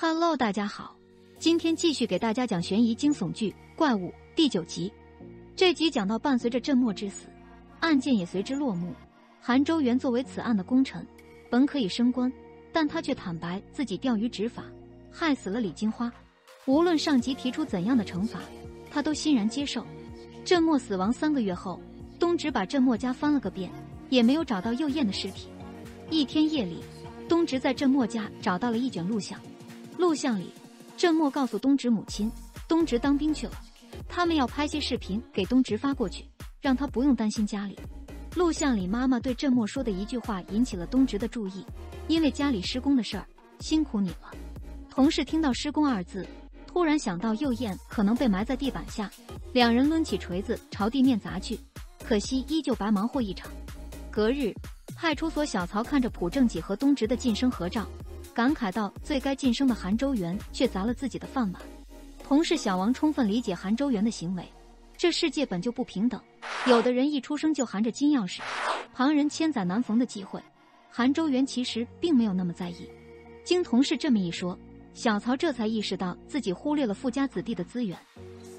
Hello，大家好，今天继续给大家讲悬疑惊悚剧《怪物》第九集。这集讲到伴随着郑墨之死，案件也随之落幕。韩周元作为此案的功臣，本可以升官，但他却坦白自己钓鱼执法，害死了李金花。无论上级提出怎样的惩罚，他都欣然接受。郑墨死亡三个月后，东植把郑墨家翻了个遍，也没有找到右燕的尸体。一天夜里，东植在郑墨家找到了一卷录像。录像里，郑默告诉东直母亲，东直当兵去了，他们要拍些视频给东直发过去，让他不用担心家里。录像里妈妈对郑默说的一句话引起了东直的注意，因为家里施工的事儿，辛苦你了。同事听到“施工”二字，突然想到右燕可能被埋在地板下，两人抡起锤子朝地面砸去，可惜依旧白忙活一场。隔日，派出所小曹看着朴正己和东直的晋升合照。感慨到：“最该晋升的韩周元却砸了自己的饭碗。”同事小王充分理解韩周元的行为。这世界本就不平等，有的人一出生就含着金钥匙，旁人千载难逢的机会。韩周元其实并没有那么在意。经同事这么一说，小曹这才意识到自己忽略了富家子弟的资源。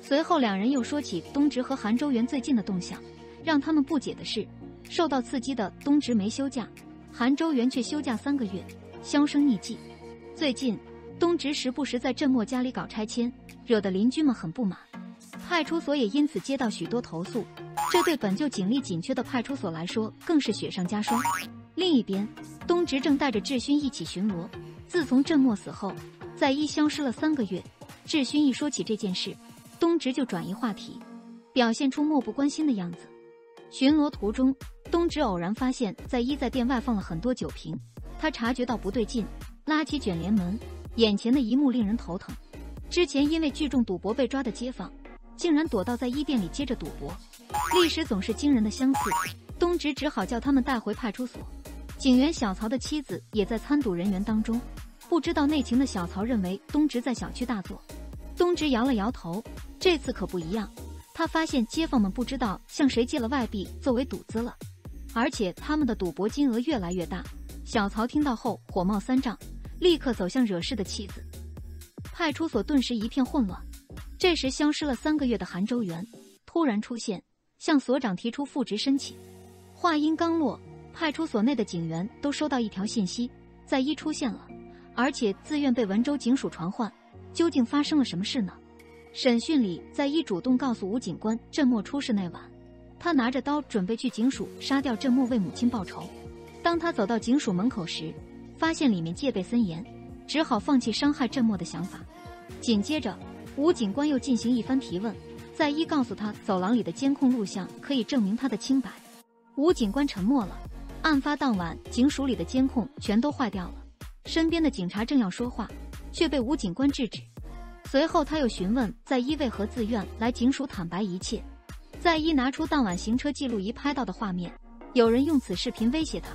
随后两人又说起东植和韩周元最近的动向。让他们不解的是，受到刺激的东植没休假，韩周元却休假三个月。销声匿迹。最近，东直时不时在郑墨家里搞拆迁，惹得邻居们很不满。派出所也因此接到许多投诉，这对本就警力紧缺的派出所来说更是雪上加霜。另一边，东直正带着志勋一起巡逻。自从郑墨死后，在一消失了三个月。志勋一说起这件事，东直就转移话题，表现出漠不关心的样子。巡逻途中，东直偶然发现，在一在店外放了很多酒瓶。他察觉到不对劲，拉起卷帘门，眼前的一幕令人头疼。之前因为聚众赌博被抓的街坊，竟然躲到在衣店里接着赌博，历史总是惊人的相似。东直只好叫他们带回派出所。警员小曹的妻子也在参赌人员当中，不知道内情的小曹认为东直在小区大作。东直摇了摇头，这次可不一样。他发现街坊们不知道向谁借了外币作为赌资了，而且他们的赌博金额越来越大。小曹听到后火冒三丈，立刻走向惹事的妻子。派出所顿时一片混乱。这时，消失了三个月的韩周元突然出现，向所长提出复职申请。话音刚落，派出所内的警员都收到一条信息：在一出现了，而且自愿被文州警署传唤。究竟发生了什么事呢？审讯里，在一主动告诉吴警官郑默出事那晚，他拿着刀准备去警署杀掉郑默，为母亲报仇。当他走到警署门口时，发现里面戒备森严，只好放弃伤害郑墨的想法。紧接着，吴警官又进行一番提问，在一告诉他走廊里的监控录像可以证明他的清白。吴警官沉默了。案发当晚，警署里的监控全都坏掉了。身边的警察正要说话，却被吴警官制止。随后，他又询问在一为何自愿来警署坦白一切。在一拿出当晚行车记录仪拍到的画面。有人用此视频威胁他，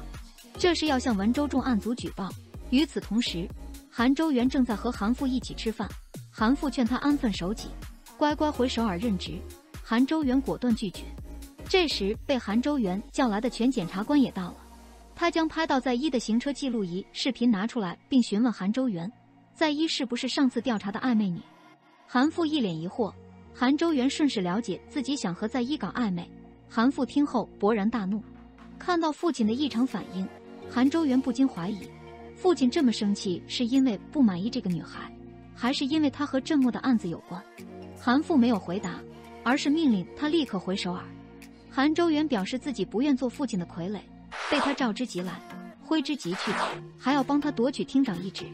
这是要向文州重案组举报。与此同时，韩周元正在和韩父一起吃饭，韩父劝他安分守己，乖乖回首尔任职。韩周元果断拒绝。这时，被韩周元叫来的全检察官也到了，他将拍到在一的行车记录仪视频拿出来，并询问韩周元，在一是不是上次调查的暧昧女。韩父一脸疑惑，韩周元顺势了解自己想和在一搞暧昧。韩父听后勃然大怒。看到父亲的异常反应，韩周元不禁怀疑，父亲这么生气是因为不满意这个女孩，还是因为他和郑默的案子有关？韩父没有回答，而是命令他立刻回首尔。韩周元表示自己不愿做父亲的傀儡，被他召之即来，挥之即去，还要帮他夺取厅长一职。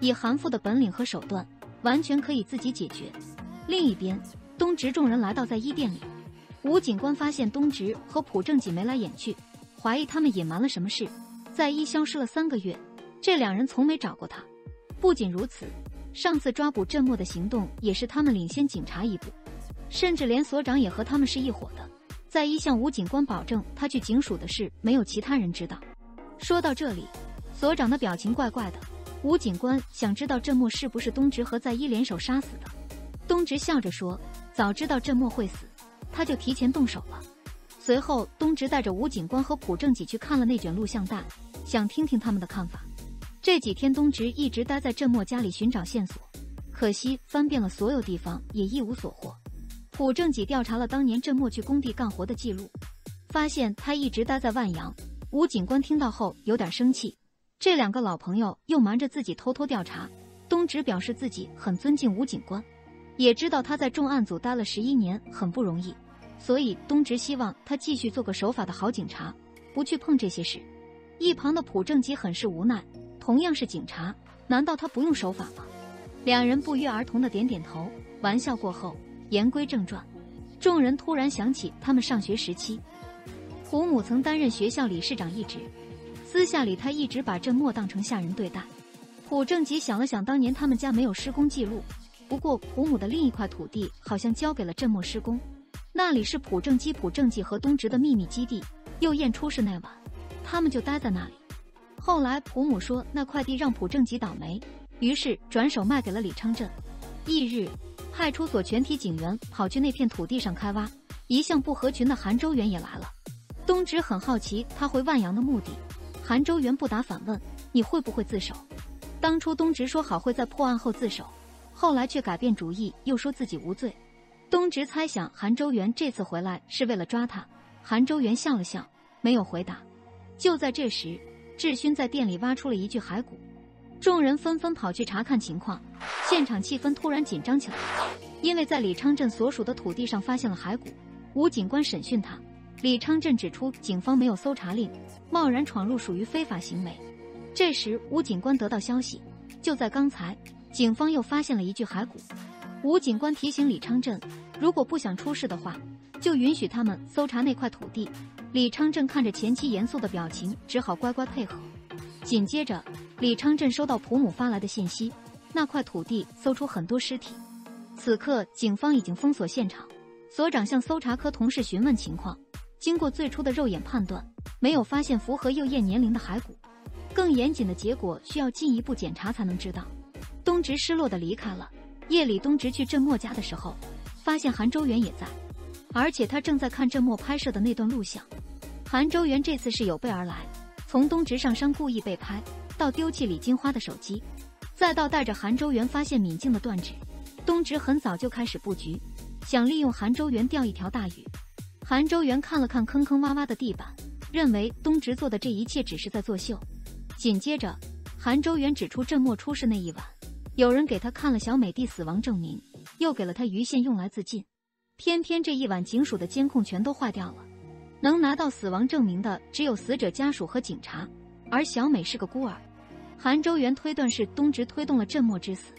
以韩父的本领和手段，完全可以自己解决。另一边，东直众人来到在一店里，吴警官发现东直和朴正己眉来眼去。怀疑他们隐瞒了什么事，在一消失了三个月，这两人从没找过他。不仅如此，上次抓捕郑默的行动也是他们领先警察一步，甚至连所长也和他们是一伙的。在一向吴警官保证，他去警署的事没有其他人知道。说到这里，所长的表情怪怪的。吴警官想知道郑默是不是东直和在一联手杀死的。东直笑着说：“早知道郑默会死，他就提前动手了。”随后，东直带着吴警官和朴正己去看了那卷录像带，想听听他们的看法。这几天，东直一直待在郑墨家里寻找线索，可惜翻遍了所有地方也一无所获。朴正己调查了当年郑墨去工地干活的记录，发现他一直待在万阳。吴警官听到后有点生气，这两个老朋友又瞒着自己偷偷调查。东直表示自己很尊敬吴警官，也知道他在重案组待了十一年很不容易，所以东直希望他继续做个守法的好警察，不去碰这些事。一旁的朴正吉很是无奈，同样是警察，难道他不用守法吗？两人不约而同的点点头。玩笑过后。言归正传，众人突然想起他们上学时期，胡母曾担任学校理事长一职，私下里他一直把郑默当成下人对待。朴正吉想了想，当年他们家没有施工记录，不过胡母的另一块土地好像交给了郑默施工，那里是朴正基、朴正吉和东植的秘密基地。又验出事那晚，他们就待在那里。后来普母说那块地让朴正吉倒霉，于是转手卖给了李昌镇。翌日。派出所全体警员跑去那片土地上开挖，一向不合群的韩周元也来了。东直很好奇他回万阳的目的，韩周元不答反问：“你会不会自首？”当初东直说好会在破案后自首，后来却改变主意，又说自己无罪。东直猜想韩周元这次回来是为了抓他。韩周元笑了笑，没有回答。就在这时，智勋在店里挖出了一具骸骨。众人纷纷跑去查看情况，现场气氛突然紧张起来，因为在李昌镇所属的土地上发现了骸骨。吴警官审讯他，李昌镇指出警方没有搜查令，贸然闯入属于非法行为。这时，吴警官得到消息，就在刚才，警方又发现了一具骸骨。吴警官提醒李昌镇，如果不想出事的话，就允许他们搜查那块土地。李昌镇看着前妻严肃的表情，只好乖乖配合。紧接着，李昌镇收到普母发来的信息，那块土地搜出很多尸体。此刻，警方已经封锁现场。所长向搜查科同事询问情况，经过最初的肉眼判断，没有发现符合幼叶年龄的骸骨。更严谨的结果需要进一步检查才能知道。东直失落的离开了。夜里，东直去郑墨家的时候，发现韩周元也在，而且他正在看郑墨拍摄的那段录像。韩周元这次是有备而来。从东直上山故意被拍，到丢弃李金花的手机，再到带着韩周元发现敏静的断指，东直很早就开始布局，想利用韩周元钓一条大鱼。韩周元看了看坑坑洼洼的地板，认为东直做的这一切只是在作秀。紧接着，韩周元指出郑墨出事那一晚，有人给他看了小美的死亡证明，又给了他鱼线用来自尽，偏偏这一晚警署的监控全都坏掉了。能拿到死亡证明的只有死者家属和警察，而小美是个孤儿。韩周元推断是东植推动了郑墨之死。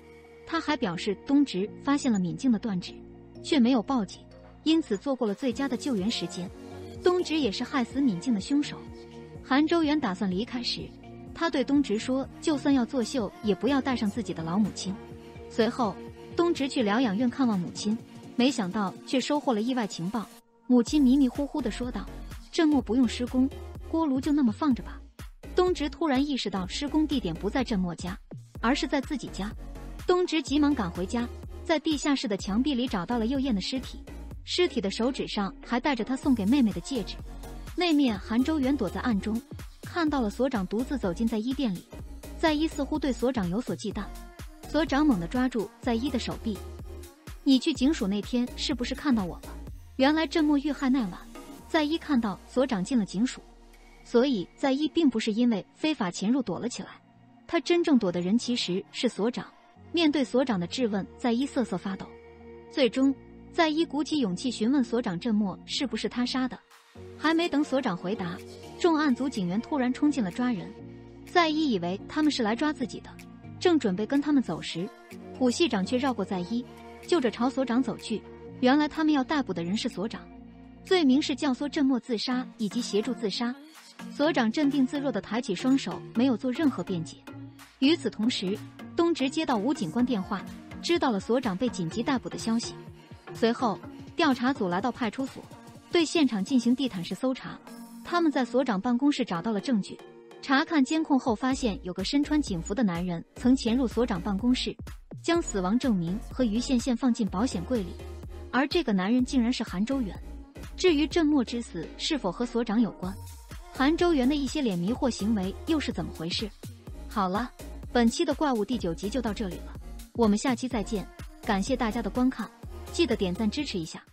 他还表示，东植发现了敏静的断指，却没有报警，因此错过了最佳的救援时间。东植也是害死敏静的凶手。韩周元打算离开时，他对东植说：“就算要作秀，也不要带上自己的老母亲。”随后，东植去疗养院看望母亲，没想到却收获了意外情报。母亲迷迷糊糊地说道：“镇墨不用施工，锅炉就那么放着吧。”东直突然意识到施工地点不在镇墨家，而是在自己家。东直急忙赶回家，在地下室的墙壁里找到了幼燕的尸体，尸体的手指上还戴着他送给妹妹的戒指。那面韩周元躲在暗中，看到了所长独自走进在一店里，在一似乎对所长有所忌惮。所长猛地抓住在一的手臂：“你去警署那天是不是看到我了？”原来镇墨遇害那晚，在一看到所长进了警署，所以在一并不是因为非法潜入躲了起来，他真正躲的人其实是所长。面对所长的质问，在一瑟瑟发抖。最终，在一鼓起勇气询问所长郑墨是不是他杀的。还没等所长回答，重案组警员突然冲进了抓人。在一以为他们是来抓自己的，正准备跟他们走时，虎系长却绕过在一，就着朝所长走去。原来他们要逮捕的人是所长，罪名是教唆郑默自杀以及协助自杀。所长镇定自若地抬起双手，没有做任何辩解。与此同时，东直接到吴警官电话，知道了所长被紧急逮捕的消息。随后，调查组来到派出所，对现场进行地毯式搜查。他们在所长办公室找到了证据，查看监控后发现有个身穿警服的男人曾潜入所长办公室，将死亡证明和鱼线线放进保险柜里。而这个男人竟然是韩周远。至于郑墨之死是否和所长有关，韩周元的一些脸迷惑行为又是怎么回事？好了，本期的怪物第九集就到这里了，我们下期再见。感谢大家的观看，记得点赞支持一下。